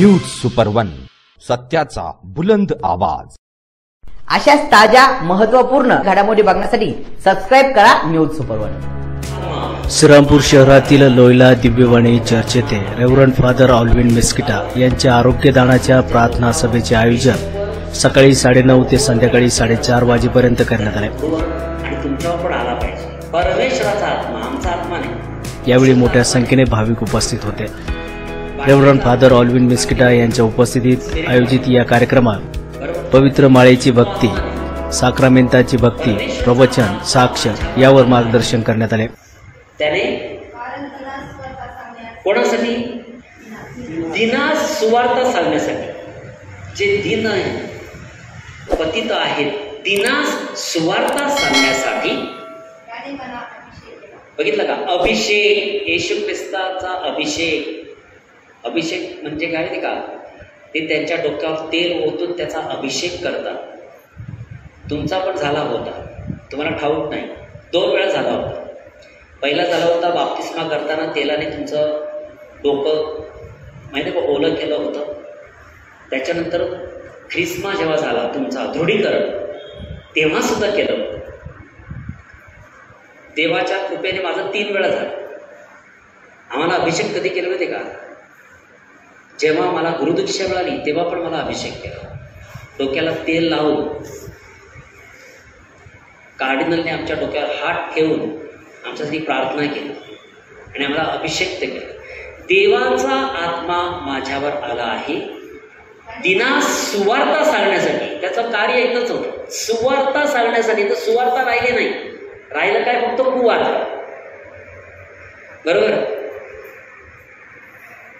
News super one सत्याचा बुलंद आवाज. अशाच ताज्या महत्त्वपूर्ण घडामोडी बघण्यासाठी सबस्क्राईब करा न्यूज सुपर वन श्रीरामपूर शहरातील लोयला दिव्यवाणी चर्च येथे रेव्हरंड फादर ऑल्विन मिस्किटा यांच्या आरोग्यदानाच्या प्रार्थना सभेचे आयोजन सकाळी साडेनऊ ते संध्याकाळी साडेचार वाजेपर्यंत करण्यात आले. आणि तुमच्यावर पण आला पाहिजे. परमेश्वराचा आत्मा आमचा आत्मा नाही. यावेळी मोठ्या संख्येने भाविक उपस्थित होते. रेव्हरन फादर ऑल्विन मिस्किटा यांच्या उपस्थितीत आयोजित या कार्यक्रमात पवित्र माळेची भक्ती साक्रामेंताची भक्ती प्रवचन साक्ष यावर मार्गदर्शन करण्यात आले. त्याने कोणासाठी? दिनास सुवार्ता सांगण्यासाठी. जे दिन आहे पतित आहेत दिना सुवार्ता सांगण्यासाठी. बघितलं का? अभिषेक येशू ख्रिस्ताचा अभिषेक. अभिषेक म्हणजे काय ते का? ते त्यांच्या डोक्यावर तेल ओतून त्याचा अभिषेक करतात. तुमचा पण झाला होता. तुम्हाला ठाऊक नाही. दोन वेळा झाला होता. पहिला झाला होता बाप्तिस्मा करताना तेलाने तुमचं डोकं माहिती का ओलं केलं होतं? त्याच्यानंतर ख्रिस्मा जेव्हा झाला तुमचा दृढीकरण तेव्हा सुद्धा केलं होतं. देवाच्या कृपेने माझं तीन वेळा झालं. आम्हाला अभिषेक कधी केलं माहिती का? जेव्हा मला गुरुदीक्षा मिळाली तेव्हा पण मला अभिषेक केला. डोक्याला तेल लावून कार्डिनलने आमच्या डोक्यावर हात ठेवून आमच्यासाठी प्रार्थना केली. आणि आम्हाला अभिषेक ते केला. देवाचा आत्मा माझ्यावर आला आहे. दिना सुवार्ता सांगण्यासाठी त्याचं कार्य एकच होतं. सुवार्ता सांगण्यासाठी तर सुवार्ता राहिले नाही. राहिलं काय फक्त कुवार्ता बरोबर?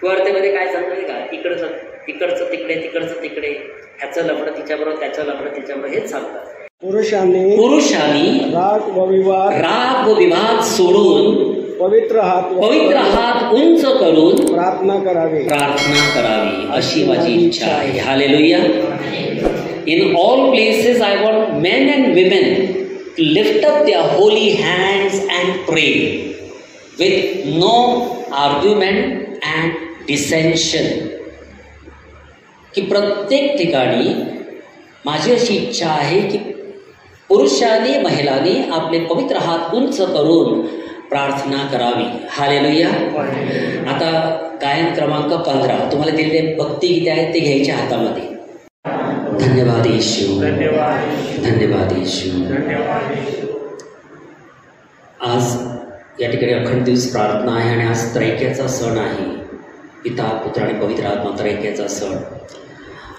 कुवार्तेमध्ये काय सांगते का? इकडचं इकडचं तिकडे तिकडचं तिकडे. ह्याचं लफडं तिच्याबरोबर त्याचं लफडं तिच्याबरोबर हेच सांगतात. पुरुषांनी पुरुषांनी राग व विवाद राग व विवाद सोडून पवित्र हात पवित्र हात उंच करून प्रार्थना करावी. प्रार्थना करावी. अशी माझी इच्छा आहे. Hallelujah. In all places I want men and women to lift up their holy hands and pray with no argument and dissension की प्रत्येक ठिकाणी माझी अशी इच्छा आहे की पुरुषाने महिलांनी आपले पवित्र हात उंच करून प्रार्थना करावी. हालेलुया आता गायन क्रमांक पंधरा. तुम्हाला दिलेले भक्तिगीते आहेत ते घ्यायच्या हातामध्ये. धन्यवाद येशू. धन्यवाद येशू. आज या ठिकाणी अखंड दिवस प्रार्थना आहे आणि आज त्रैक्याचा सण आहे. पिता पुत्र आणि पवित्र आत्मा ऐक्याचा सण.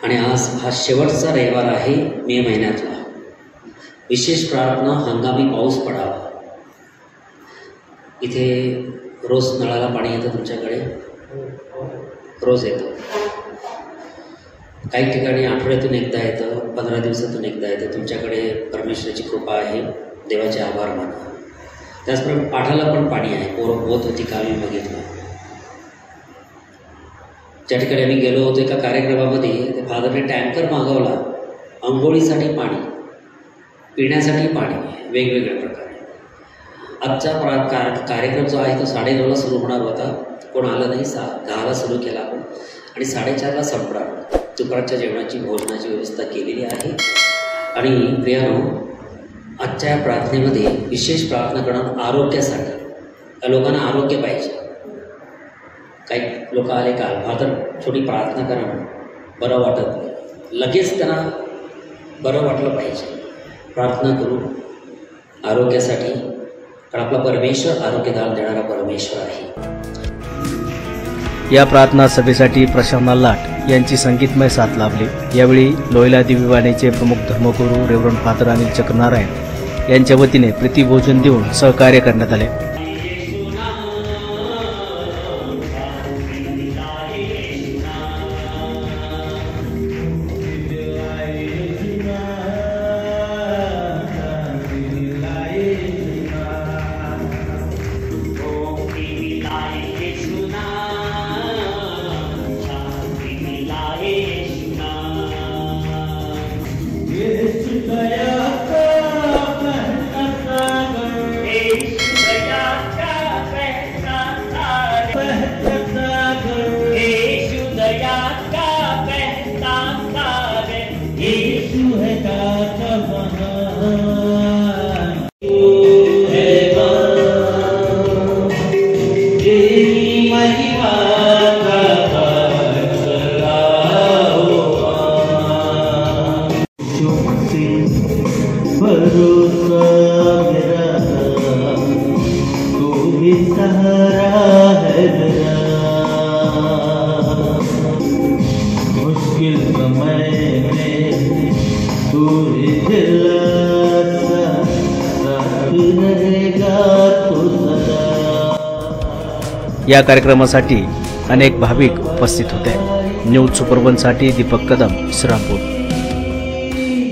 आणि आज हा शेवटचा रविवार आहे मे महिन्यातला. विशेष प्रार्थना हंगामी पाऊस पडावा. इथे रोज नळाला पाणी येतं तुमच्याकडे? रोज येतं. काही ठिकाणी आठवड्यातून एकदा येतं पंधरा दिवसातून एकदा येतं. तुमच्याकडे परमेश्वराची कृपा आहे. देवाचे आभार माना त्याचप्रमाणे पाठाला पण पाणी आहे. पोर होत होती का मी बघितलं. ज्या ठिकाणी आम्ही गेलो होतो एका कार्यक्रमामध्ये. ते फादरने टँकर मागवला. आंघोळीसाठी पाणी पिण्यासाठी पाणी वेगवेगळ्या प्रकारे. आजचा प्रा कार कार्यक्रम जो आहे तो साडेनऊला सुरू होणार होता. कोण आलं नाही सा दहाला सुरू केला आपण. आणि साडेचारला संपणार दुपारच्या जेवणाची भोजनाची व्यवस्था केलेली आहे. आणि प्रियानो आजच्या या प्रार्थनेमध्ये विशेष प्रार्थना करणार आरोग्यासाठी. लोकांना आरोग्य पाहिजे. काही लोक आले काल फादर छोटी प्रार्थना करा बरं वाटत लगेच त्यांना बरं वाटलं पाहिजे. प्रार्थना करू. आरोग्यासाठी कारण आपला परमेश्वर आरोग्यदान देणारा परमेश्वर आहे. या प्रार्थना सभेसाठी प्रशांत लाट यांची संगीतमय साथ लाभली. यावेळी लोयला दिव्यवाणीचे प्रमुख धर्मगुरू रेवरण फादर अनिल चक्रनारायण यांच्या वतीने प्रीतीभोजन देऊन सहकार्य करण्यात आले. Senhor. या कार्यक्रमासाठी अनेक भाविक उपस्थित होते. न्यूज सुपरवनसाठी दीपक कदम श्रीरामपूर.